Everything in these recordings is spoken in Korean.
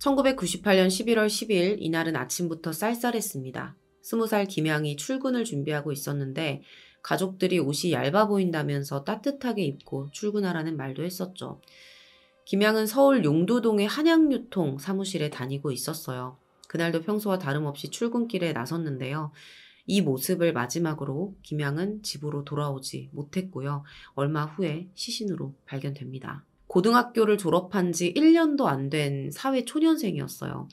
1998년 11월 10일 이날은 아침부터 쌀쌀했습니다. 20살 김양이 출근을 준비하고 있었는데 가족들이 옷이 얇아 보인다면서 따뜻하게 입고 출근하라는 말도 했었죠. 김양은 서울 용두동의 한양유통 사무실에 다니고 있었어요. 그날도 평소와 다름없이 출근길에 나섰는데요. 이 모습을 마지막으로 김양은 집으로 돌아오지 못했고요. 얼마 후에 시신으로 발견됩니다. 고등학교를 졸업한 지 1년도 안 된 사회 초년생이었어요.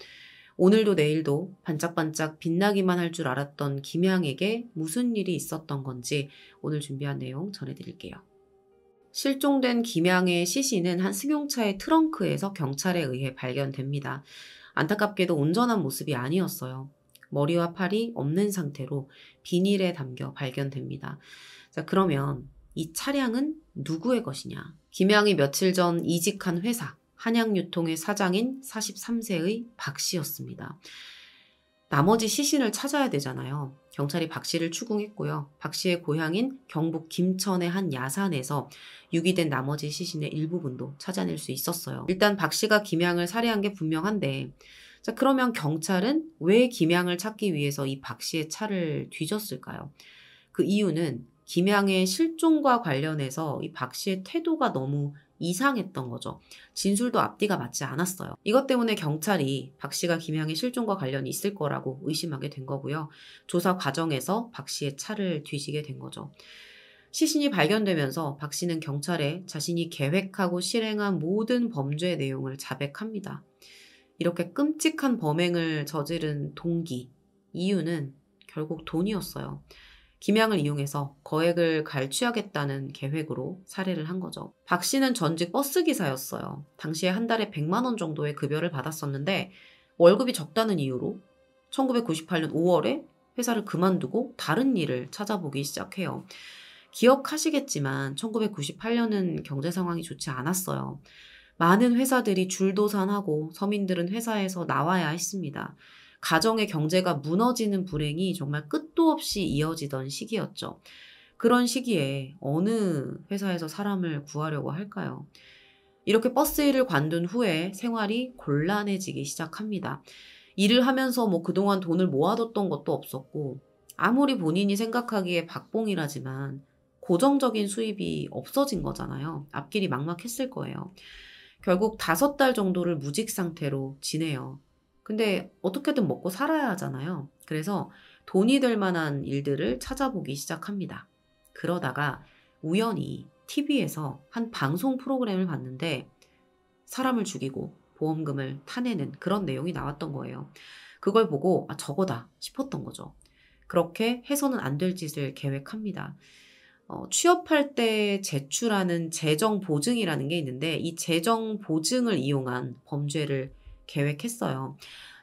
오늘도 내일도 반짝반짝 빛나기만 할 줄 알았던 김양에게 무슨 일이 있었던 건지 오늘 준비한 내용 전해드릴게요. 실종된 김양의 시신은 한 승용차의 트렁크에서 경찰에 의해 발견됩니다. 안타깝게도 온전한 모습이 아니었어요. 머리와 팔이 없는 상태로 비닐에 담겨 발견됩니다. 자, 그러면 이 차량은 누구의 것이냐? 김양이 며칠 전 이직한 회사 한양유통의 사장인 43세의 박 씨였습니다. 나머지 시신을 찾아야 되잖아요. 경찰이 박 씨를 추궁했고요. 박 씨의 고향인 경북 김천의 한 야산에서 유기된 나머지 시신의 일부분도 찾아낼 수 있었어요. 일단 박 씨가 김양을 살해한 게 분명한데 자, 그러면 경찰은 왜 김양을 찾기 위해서 이 박 씨의 차를 뒤졌을까요? 그 이유는 김양의 실종과 관련해서 이 박 씨의 태도가 너무 이상했던 거죠. 진술도 앞뒤가 맞지 않았어요. 이것 때문에 경찰이 박 씨가 김양의 실종과 관련이 있을 거라고 의심하게 된 거고요. 조사 과정에서 박 씨의 차를 뒤지게 된 거죠. 시신이 발견되면서 박 씨는 경찰에 자신이 계획하고 실행한 모든 범죄 내용을 자백합니다. 이렇게 끔찍한 범행을 저지른 동기, 이유는 결국 돈이었어요. 김양을 이용해서 거액을 갈취하겠다는 계획으로 살해를 한 거죠. 박 씨는 전직 버스 기사였어요. 당시에 한 달에 100만 원 정도의 급여를 받았었는데 월급이 적다는 이유로 1998년 5월에 회사를 그만두고 다른 일을 찾아보기 시작해요. 기억하시겠지만 1998년은 경제 상황이 좋지 않았어요. 많은 회사들이 줄도산하고 서민들은 회사에서 나와야 했습니다. 가정의 경제가 무너지는 불행이 정말 끝도 없이 이어지던 시기였죠. 그런 시기에 어느 회사에서 사람을 구하려고 할까요? 이렇게 버스 일을 관둔 후에 생활이 곤란해지기 시작합니다. 일을 하면서 뭐 그동안 돈을 모아뒀던 것도 없었고, 아무리 본인이 생각하기에 박봉이라지만 고정적인 수입이 없어진 거잖아요. 앞길이 막막했을 거예요. 결국 다섯 달 정도를 무직 상태로 지내요. 근데 어떻게든 먹고 살아야 하잖아요. 그래서 돈이 될 만한 일들을 찾아보기 시작합니다. 그러다가 우연히 TV에서 한 방송 프로그램을 봤는데 사람을 죽이고 보험금을 타내는 그런 내용이 나왔던 거예요. 그걸 보고 아, 저거다 싶었던 거죠. 그렇게 해서는 안 될 짓을 계획합니다. 어, 취업할 때 제출하는 재정 보증이라는 게 있는데 이 재정 보증을 이용한 범죄를 계획했어요.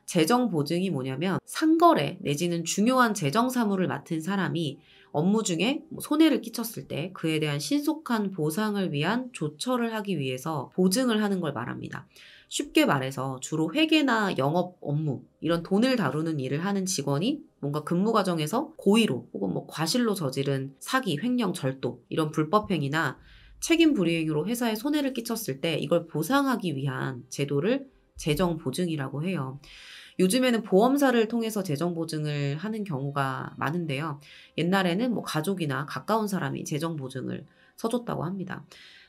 재정 보증이 뭐냐면 상거래 내지는 중요한 재정 사무를 맡은 사람이 업무 중에 뭐 손해를 끼쳤을 때 그에 대한 신속한 보상을 위한 조처를 하기 위해서 보증을 하는 걸 말합니다. 쉽게 말해서 주로 회계나 영업 업무, 이런 돈을 다루는 일을 하는 직원이 뭔가 근무 과정에서 고의로 혹은 뭐 과실로 저지른 사기, 횡령, 절도, 이런 불법 행위나 책임 불이행으로 회사에 손해를 끼쳤을 때 이걸 보상하기 위한 제도를 재정 보증이라고 해요. 요즘에는 보험사를 통해서 재정 보증을 하는 경우가 많은데요. 옛날에는 뭐 가족이나 가까운 사람이 재정 보증을 서줬다고 합니다.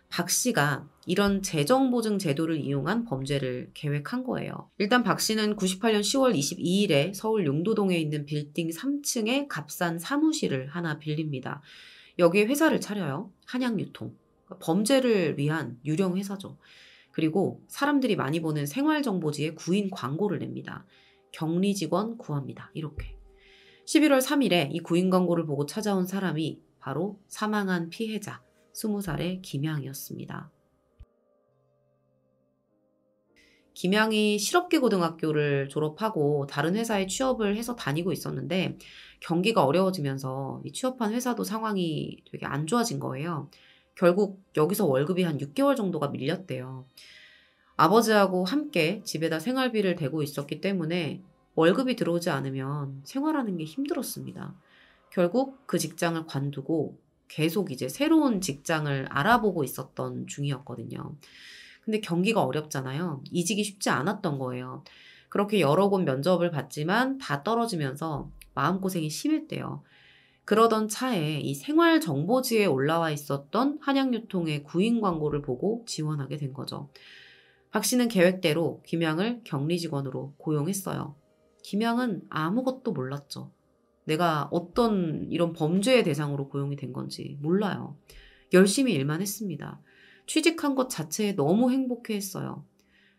박 씨가 이런 재정 보증 제도를 이용한 범죄를 계획한 거예요. 일단 박 씨는 98년 10월 22일에 서울 용도동에 있는 빌딩 3층에 값싼 사무실을 하나 빌립니다. 여기에 회사를 차려요. 한양유통. 범죄를 위한 유령 회사죠. 그리고 사람들이 많이 보는 생활정보지에 구인 광고를 냅니다. 격리 직원 구합니다. 이렇게. 11월 3일에 이 구인 광고를 보고 찾아온 사람이 바로 사망한 피해자 20살의 김양이었습니다. 김양이 실업계 고등학교를 졸업하고 다른 회사에 취업을 해서 다니고 있었는데 경기가 어려워지면서 취업한 회사도 상황이 되게 안 좋아진 거예요. 결국 여기서 월급이 한 6개월 정도가 밀렸대요. 아버지하고 함께 집에다 생활비를 대고 있었기 때문에 월급이 들어오지 않으면 생활하는 게 힘들었습니다. 결국 그 직장을 관두고 계속 이제 새로운 직장을 알아보고 있었던 중이었거든요. 근데 경기가 어렵잖아요. 이직이 쉽지 않았던 거예요. 그렇게 여러 곳 면접을 봤지만 다 떨어지면서 마음고생이 심했대요. 그러던 차에 이 생활 정보지에 올라와 있었던 한양유통의 구인 광고를 보고 지원하게 된 거죠. 박 씨는 계획대로 김양을 격리 직원으로 고용했어요. 김양은 아무것도 몰랐죠. 내가 어떤 이런 범죄의 대상으로 고용이 된 건지 몰라요. 열심히 일만 했습니다. 취직한 것 자체에 너무 행복해 했어요.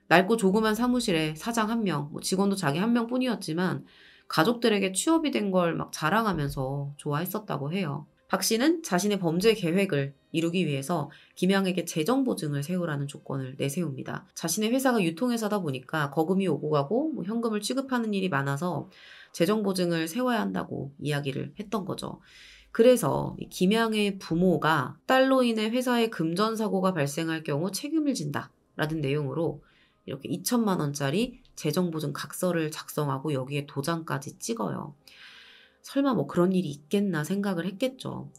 낡고 조그만 사무실에 사장 한 명, 뭐 직원도 자기 한 명뿐이었지만 가족들에게 취업이 된 걸 막 자랑하면서 좋아했었다고 해요. 박 씨는 자신의 범죄 계획을 이루기 위해서 김양에게 재정 보증을 세우라는 조건을 내세웁니다. 자신의 회사가 유통회사다 보니까 거금이 오고 가고 뭐 현금을 취급하는 일이 많아서 재정 보증을 세워야 한다고 이야기를 했던 거죠. 그래서 김양의 부모가 딸로 인해 회사에 금전 사고가 발생할 경우 책임을 진다. 라는 내용으로 이렇게 2천만 원짜리 재정보증 각서를 작성하고 여기에 도장까지 찍어요. 설마 뭐 그런 일이 있겠나 생각을 했겠죠.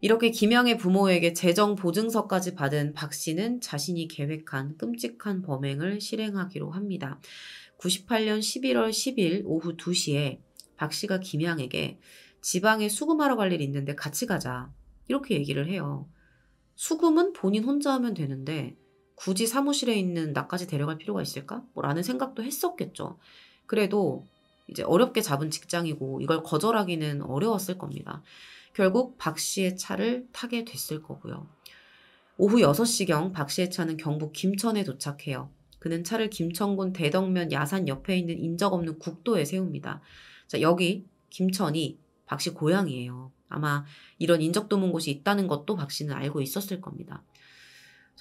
이렇게 김양의 부모에게 재정 보증서까지 받은 박 씨는 자신이 계획한 끔찍한 범행을 실행하기로 합니다. 98년 11월 10일 오후 2시에 박 씨가 김양에게 지방에 수금하러 갈 일 있는데 같이 가자. 이렇게 얘기를 해요. 수금은 본인 혼자 하면 되는데 굳이 사무실에 있는 나까지 데려갈 필요가 있을까? 뭐 라는 생각도 했었겠죠. 그래도 이제 어렵게 잡은 직장이고 이걸 거절하기는 어려웠을 겁니다. 결국 박 씨의 차를 타게 됐을 거고요. 오후 6시경 박 씨의 차는 경북 김천에 도착해요. 그는 차를 김천군 대덕면 야산 옆에 있는 인적 없는 국도에 세웁니다. 자, 여기 김천이 박 씨 고향이에요. 아마 이런 인적 드문 곳이 있다는 것도 박 씨는 알고 있었을 겁니다.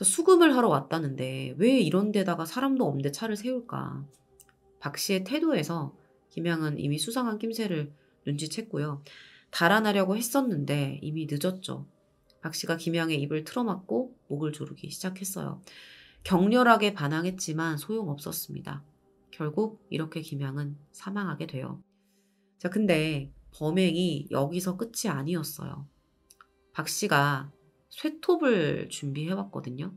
수금을 하러 왔다는데 왜 이런 데다가 사람도 없는데 차를 세울까? 박 씨의 태도에서 김양은 이미 수상한 낌새를 눈치챘고요. 달아나려고 했었는데 이미 늦었죠. 박 씨가 김양의 입을 틀어막고 목을 조르기 시작했어요. 격렬하게 반항했지만 소용없었습니다. 결국 이렇게 김양은 사망하게 돼요. 자, 근데 범행이 여기서 끝이 아니었어요. 박 씨가 쇠톱을 준비해 왔거든요.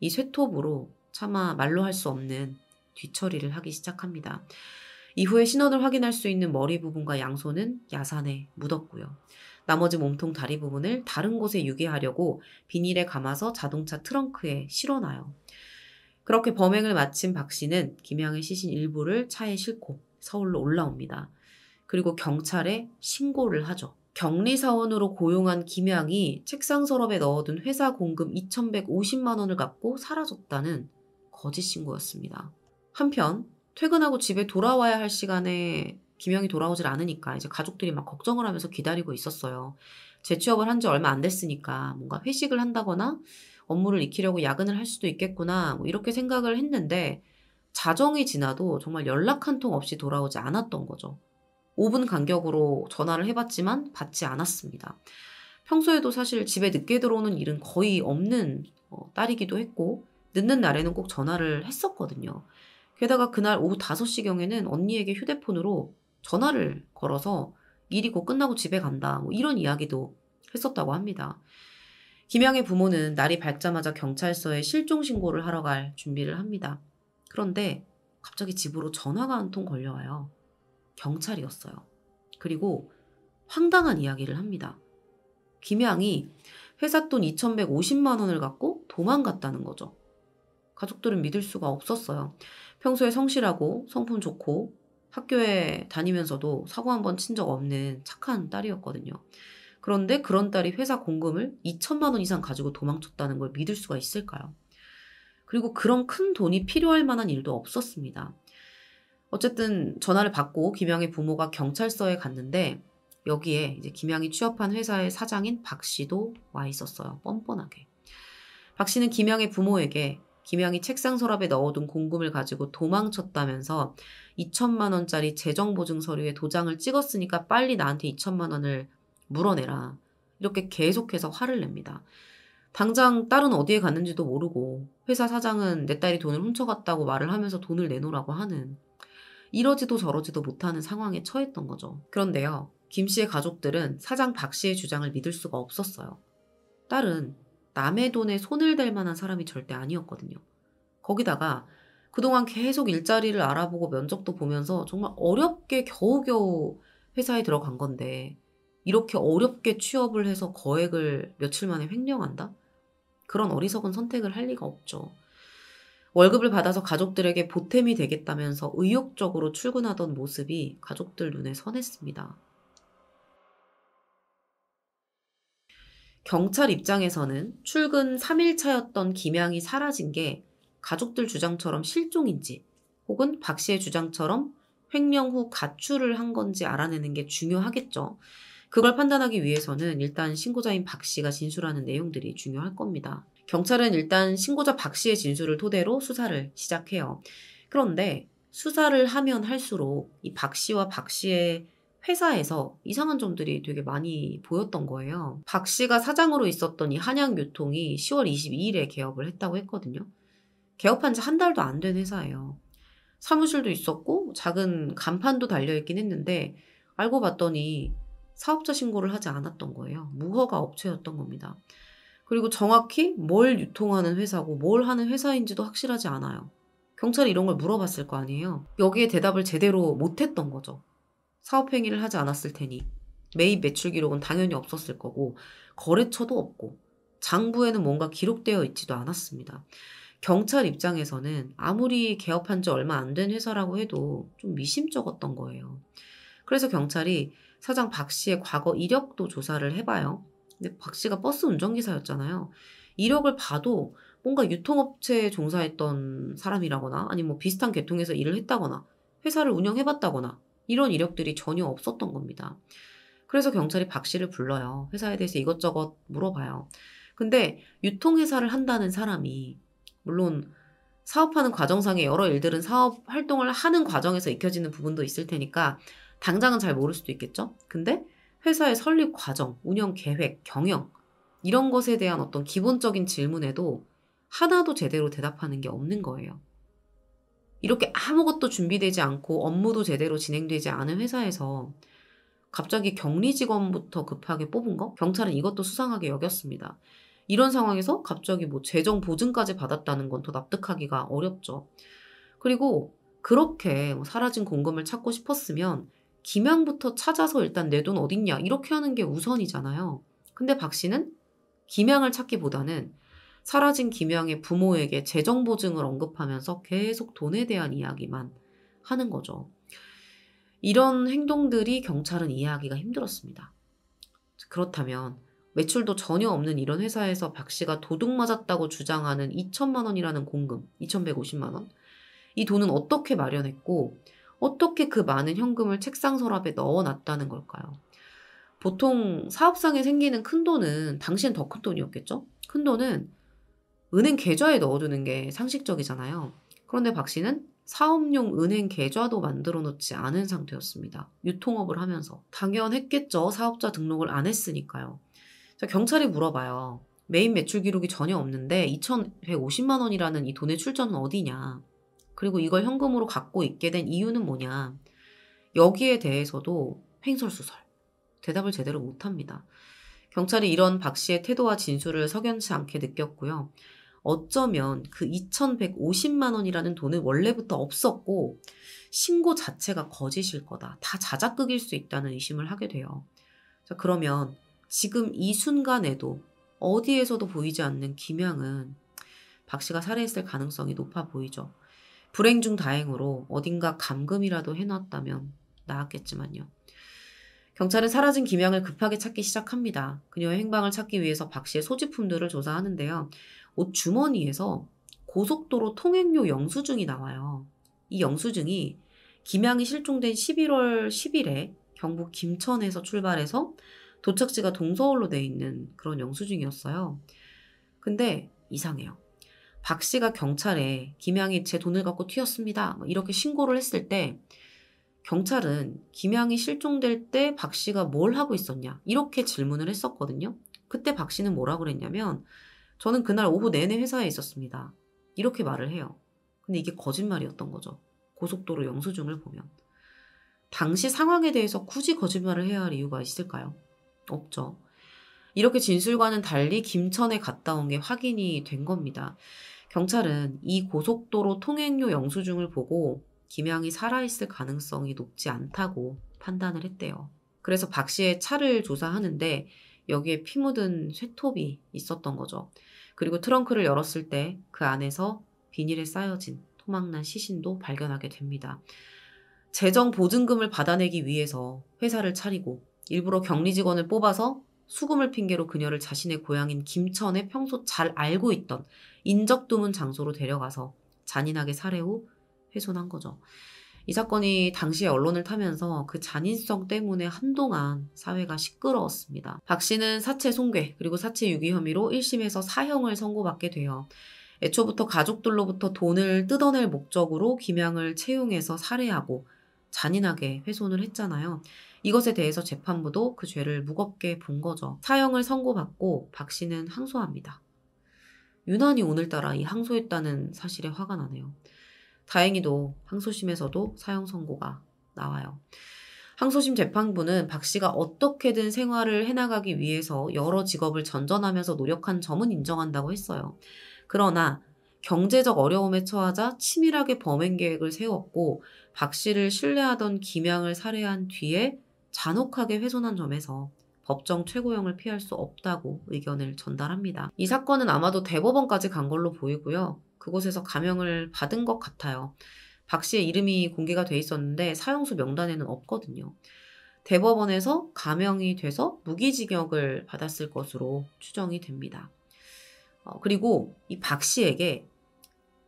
이 쇠톱으로 차마 말로 할 수 없는 뒤처리를 하기 시작합니다. 이후에 신원을 확인할 수 있는 머리 부분과 양손은 야산에 묻었고요. 나머지 몸통 다리 부분을 다른 곳에 유기하려고 비닐에 감아서 자동차 트렁크에 실어놔요. 그렇게 범행을 마친 박 씨는 김양의 시신 일부를 차에 싣고 서울로 올라옵니다. 그리고 경찰에 신고를 하죠. 격리사원으로 고용한 김양이 책상 서랍에 넣어둔 회사 공금 2,150만 원을 갖고 사라졌다는 거짓 신고였습니다. 한편 퇴근하고 집에 돌아와야 할 시간에 김영이 돌아오질 않으니까 이제 가족들이 막 걱정을 하면서 기다리고 있었어요. 재취업을 한 지 얼마 안 됐으니까 뭔가 회식을 한다거나 업무를 익히려고 야근을 할 수도 있겠구나 뭐 이렇게 생각을 했는데 자정이 지나도 정말 연락 한 통 없이 돌아오지 않았던 거죠. 5분 간격으로 전화를 해봤지만 받지 않았습니다. 평소에도 사실 집에 늦게 들어오는 일은 거의 없는 어, 딸이기도 했고 늦는 날에는 꼭 전화를 했었거든요. 게다가 그날 오후 5시경에는 언니에게 휴대폰으로 전화를 걸어서 일이 곧 끝나고 집에 간다. 뭐 이런 이야기도 했었다고 합니다. 김양의 부모는 날이 밝자마자 경찰서에 실종 신고를 하러 갈 준비를 합니다. 그런데 갑자기 집으로 전화가 한 통 걸려와요. 경찰이었어요. 그리고 황당한 이야기를 합니다. 김양이 회사 돈 2,150만 원을 갖고 도망갔다는 거죠. 가족들은 믿을 수가 없었어요. 평소에 성실하고 성품 좋고 학교에 다니면서도 사고 한 번 친 적 없는 착한 딸이었거든요. 그런데 그런 딸이 회사 공금을 2천만 원 이상 가지고 도망쳤다는 걸 믿을 수가 있을까요? 그리고 그런 큰 돈이 필요할 만한 일도 없었습니다. 어쨌든 전화를 받고 김양의 부모가 경찰서에 갔는데 여기에 이제 김양이 취업한 회사의 사장인 박 씨도 와 있었어요. 뻔뻔하게. 박 씨는 김양의 부모에게 김양이 책상 서랍에 넣어둔 공금을 가지고 도망쳤다면서 2천만 원짜리 재정보증 서류에 도장을 찍었으니까 빨리 나한테 2천만 원을 물어내라. 이렇게 계속해서 화를 냅니다. 당장 딸은 어디에 갔는지도 모르고 회사 사장은 내 딸이 돈을 훔쳐갔다고 말을 하면서 돈을 내놓으라고 하는 이러지도 저러지도 못하는 상황에 처했던 거죠. 그런데요, 김 씨의 가족들은 사장 박 씨의 주장을 믿을 수가 없었어요. 딸은 남의 돈에 손을 댈 만한 사람이 절대 아니었거든요. 거기다가 그동안 계속 일자리를 알아보고 면접도 보면서 정말 어렵게 겨우겨우 회사에 들어간 건데 이렇게 어렵게 취업을 해서 거액을 며칠 만에 횡령한다? 그런 어리석은 선택을 할 리가 없죠. 월급을 받아서 가족들에게 보탬이 되겠다면서 의욕적으로 출근하던 모습이 가족들 눈에 선했습니다. 경찰 입장에서는 출근 3일차였던 김양이 사라진 게 가족들 주장처럼 실종인지 혹은 박 씨의 주장처럼 횡령 후 가출을 한 건지 알아내는 게 중요하겠죠. 그걸 판단하기 위해서는 일단 신고자인 박 씨가 진술하는 내용들이 중요할 겁니다. 경찰은 일단 신고자 박 씨의 진술을 토대로 수사를 시작해요. 그런데 수사를 하면 할수록 이 박 씨와 박 씨의 회사에서 이상한 점들이 되게 많이 보였던 거예요. 박 씨가 사장으로 있었던 이 한양유통이 10월 22일에 개업을 했다고 했거든요. 개업한 지 한 달도 안 된 회사예요. 사무실도 있었고 작은 간판도 달려있긴 했는데 알고 봤더니 사업자 신고를 하지 않았던 거예요. 무허가 업체였던 겁니다. 그리고 정확히 뭘 유통하는 회사고 뭘 하는 회사인지도 확실하지 않아요. 경찰이 이런 걸 물어봤을 거 아니에요. 여기에 대답을 제대로 못했던 거죠. 사업행위를 하지 않았을 테니 매입 매출 기록은 당연히 없었을 거고 거래처도 없고 장부에는 뭔가 기록되어 있지도 않았습니다. 경찰 입장에서는 아무리 개업한 지 얼마 안 된 회사라고 해도 좀 미심쩍었던 거예요. 그래서 경찰이 사장 박 씨의 과거 이력도 조사를 해봐요. 근데 박 씨가 버스 운전기사였잖아요. 이력을 봐도 뭔가 유통업체에 종사했던 사람이라거나 아니면 뭐 비슷한 계통에서 일을 했다거나 회사를 운영해봤다거나 이런 이력들이 전혀 없었던 겁니다. 그래서 경찰이 박 씨를 불러요. 회사에 대해서 이것저것 물어봐요. 근데 유통회사를 한다는 사람이 물론 사업하는 과정상의 여러 일들은 사업 활동을 하는 과정에서 익혀지는 부분도 있을 테니까 당장은 잘 모를 수도 있겠죠. 근데 회사의 설립 과정, 운영 계획, 경영 이런 것에 대한 어떤 기본적인 질문에도 하나도 제대로 대답하는 게 없는 거예요. 이렇게 아무것도 준비되지 않고 업무도 제대로 진행되지 않은 회사에서 갑자기 격리 직원부터 급하게 뽑은 거? 경찰은 이것도 수상하게 여겼습니다. 이런 상황에서 갑자기 뭐 재정 보증까지 받았다는 건 더 납득하기가 어렵죠. 그리고 그렇게 뭐 사라진 공금을 찾고 싶었으면 김양부터 찾아서 일단 내 돈 어딨냐 이렇게 하는 게 우선이잖아요. 근데 박 씨는 김양을 찾기보다는 사라진 김양의 부모에게 재정 보증을 언급하면서 계속 돈에 대한 이야기만 하는 거죠. 이런 행동들이 경찰은 이해하기가 힘들었습니다. 그렇다면 매출도 전혀 없는 이런 회사에서 박 씨가 도둑 맞았다고 주장하는 2천만 원이라는 공금, 2,150만 원. 이 돈은 어떻게 마련했고 어떻게 그 많은 현금을 책상 서랍에 넣어놨다는 걸까요? 보통 사업상에 생기는 큰 돈은 당시엔 더큰 돈이었겠죠? 큰 돈은 은행 계좌에 넣어두는 게 상식적이잖아요. 그런데 박 씨는 사업용 은행 계좌도 만들어 놓지 않은 상태였습니다. 유통업을 하면서. 당연했겠죠. 사업자 등록을 안 했으니까요. 자, 경찰이 물어봐요. 메인 매출 기록이 전혀 없는데 2,150만 원이라는 이 돈의 출전은 어디냐? 그리고 이걸 현금으로 갖고 있게 된 이유는 뭐냐. 여기에 대해서도 횡설수설. 대답을 제대로 못합니다. 경찰이 이런 박 씨의 태도와 진술을 석연치 않게 느꼈고요. 어쩌면 그 2,150만 원이라는 돈은 원래부터 없었고 신고 자체가 거짓일 거다. 다 자작극일 수 있다는 의심을 하게 돼요. 자, 그러면 지금 이 순간에도 어디에서도 보이지 않는 김양은 박 씨가 살해했을 가능성이 높아 보이죠. 불행 중 다행으로 어딘가 감금이라도 해놨다면 나았겠지만요. 경찰은 사라진 김양을 급하게 찾기 시작합니다. 그녀의 행방을 찾기 위해서 박 씨의 소지품들을 조사하는데요. 옷 주머니에서 고속도로 통행료 영수증이 나와요. 이 영수증이 김양이 실종된 11월 10일에 경북 김천에서 출발해서 도착지가 동서울로 돼 있는 그런 영수증이었어요. 근데 이상해요. 박 씨가 경찰에 김양이 제 돈을 갖고 튀었습니다. 뭐 이렇게 신고를 했을 때 경찰은 김양이 실종될 때 박 씨가 뭘 하고 있었냐 이렇게 질문을 했었거든요. 그때 박 씨는 뭐라 그랬냐면 저는 그날 오후 내내 회사에 있었습니다. 이렇게 말을 해요. 근데 이게 거짓말이었던 거죠. 고속도로 영수증을 보면. 당시 상황에 대해서 굳이 거짓말을 해야 할 이유가 있을까요? 없죠. 이렇게 진술과는 달리 김천에 갔다 온 게 확인이 된 겁니다. 경찰은 이 고속도로 통행료 영수증을 보고 김양이 살아있을 가능성이 높지 않다고 판단을 했대요. 그래서 박 씨의 차를 조사하는데 여기에 피 묻은 쇠톱이 있었던 거죠. 그리고 트렁크를 열었을 때 그 안에서 비닐에 쌓여진 토막난 시신도 발견하게 됩니다. 재정 보증금을 받아내기 위해서 회사를 차리고 일부러 격리 직원을 뽑아서 수금을 핑계로 그녀를 자신의 고향인 김천에 평소 잘 알고 있던 인적 드문 장소로 데려가서 잔인하게 살해 후 훼손한 거죠. 이 사건이 당시에 언론을 타면서 그 잔인성 때문에 한동안 사회가 시끄러웠습니다. 박 씨는 사체 손괴 그리고 사체 유기 혐의로 1심에서 사형을 선고받게 돼요. 애초부터 가족들로부터 돈을 뜯어낼 목적으로 김양을 채용해서 살해하고 잔인하게 훼손을 했잖아요. 이것에 대해서 재판부도 그 죄를 무겁게 본 거죠. 사형을 선고받고 박 씨는 항소합니다. 유난히 오늘따라 이 항소했다는 사실에 화가 나네요. 다행히도 항소심에서도 사형 선고가 나와요. 항소심 재판부는 박 씨가 어떻게든 생활을 해나가기 위해서 여러 직업을 전전하면서 노력한 점은 인정한다고 했어요. 그러나 경제적 어려움에 처하자 치밀하게 범행 계획을 세웠고 박 씨를 신뢰하던 김양을 살해한 뒤에 잔혹하게 훼손한 점에서 법정 최고형을 피할 수 없다고 의견을 전달합니다. 이 사건은 아마도 대법원까지 간 걸로 보이고요. 그곳에서 감형을 받은 것 같아요. 박 씨의 이름이 공개가 돼 있었는데 사형수 명단에는 없거든요. 대법원에서 감형이 돼서 무기징역을 받았을 것으로 추정이 됩니다. 어, 그리고 이 박 씨에게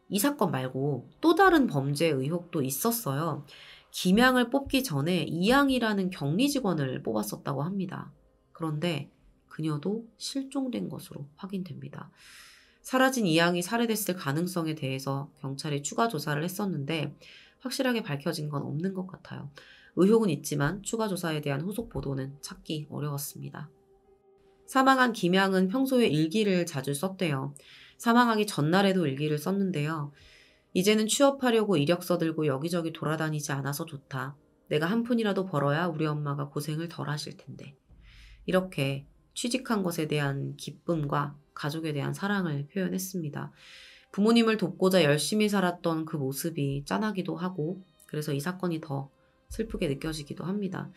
이 사건 말고 또 다른 범죄 의혹도 있었어요. 김양을 뽑기 전에 이양이라는 격리 직원을 뽑았었다고 합니다. 그런데 그녀도 실종된 것으로 확인됩니다. 사라진 이양이 살해됐을 가능성에 대해서 경찰이 추가 조사를 했었는데 확실하게 밝혀진 건 없는 것 같아요. 의혹은 있지만 추가 조사에 대한 후속 보도는 찾기 어려웠습니다. 사망한 김양은 평소에 일기를 자주 썼대요. 사망하기 전날에도 일기를 썼는데요. 이제는 취업하려고 이력서 들고 여기저기 돌아다니지 않아서 좋다. 내가 한 푼이라도 벌어야 우리 엄마가 고생을 덜 하실 텐데. 이렇게 취직한 것에 대한 기쁨과 가족에 대한 사랑을 표현했습니다. 부모님을 돕고자 열심히 살았던 그 모습이 짠하기도 하고, 그래서 이 사건이 더 슬프게 느껴지기도 합니다.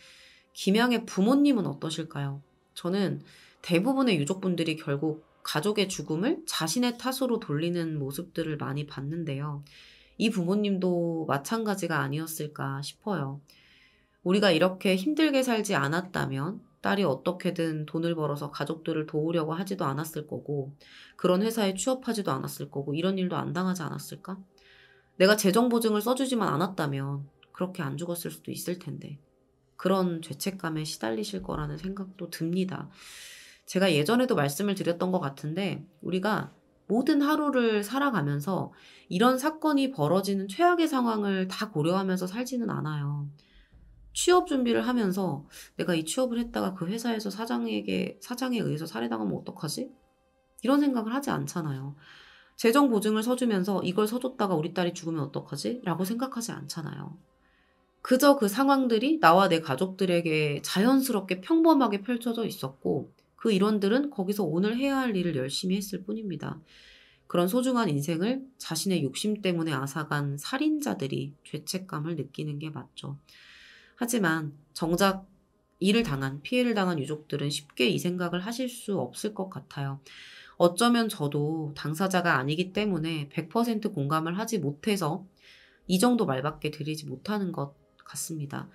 김양의 부모님은 어떠실까요? 저는 대부분의 유족분들이 결국 가족의 죽음을 자신의 탓으로 돌리는 모습들을 많이 봤는데요. 이 부모님도 마찬가지가 아니었을까 싶어요. 우리가 이렇게 힘들게 살지 않았다면 딸이 어떻게든 돈을 벌어서 가족들을 도우려고 하지도 않았을 거고, 그런 회사에 취업하지도 않았을 거고, 이런 일도 안 당하지 않았을까? 내가 재정보증을 써주지만 않았다면 그렇게 안 죽었을 수도 있을 텐데, 그런 죄책감에 시달리실 거라는 생각도 듭니다. 제가 예전에도 말씀을 드렸던 것 같은데 우리가 모든 하루를 살아가면서 이런 사건이 벌어지는 최악의 상황을 다 고려하면서 살지는 않아요. 취업 준비를 하면서 내가 이 취업을 했다가 그 회사에서 사장에게, 사장에 의해서 살해당하면 어떡하지? 이런 생각을 하지 않잖아요. 재정 보증을 서주면서 이걸 서줬다가 우리 딸이 죽으면 어떡하지? 라고 생각하지 않잖아요. 그저 그 상황들이 나와 내 가족들에게 자연스럽게 평범하게 펼쳐져 있었고, 그 일원들은 거기서 오늘 해야 할 일을 열심히 했을 뿐입니다. 그런 소중한 인생을 자신의 욕심 때문에 앗아간 살인자들이 죄책감을 느끼는 게 맞죠. 하지만 정작 일을 당한, 피해를 당한 유족들은 쉽게 이 생각을 하실 수 없을 것 같아요. 어쩌면 저도 당사자가 아니기 때문에 100% 공감을 하지 못해서 이 정도 말밖에 드리지 못하는 것 같습니다.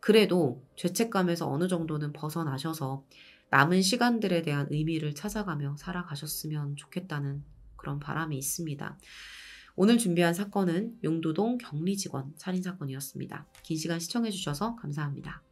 그래도 죄책감에서 어느 정도는 벗어나셔서 남은 시간들에 대한 의미를 찾아가며 살아가셨으면 좋겠다는 그런 바람이 있습니다. 오늘 준비한 사건은 용두동 격리 직원 살인 사건이었습니다. 긴 시간 시청해 주셔서 감사합니다.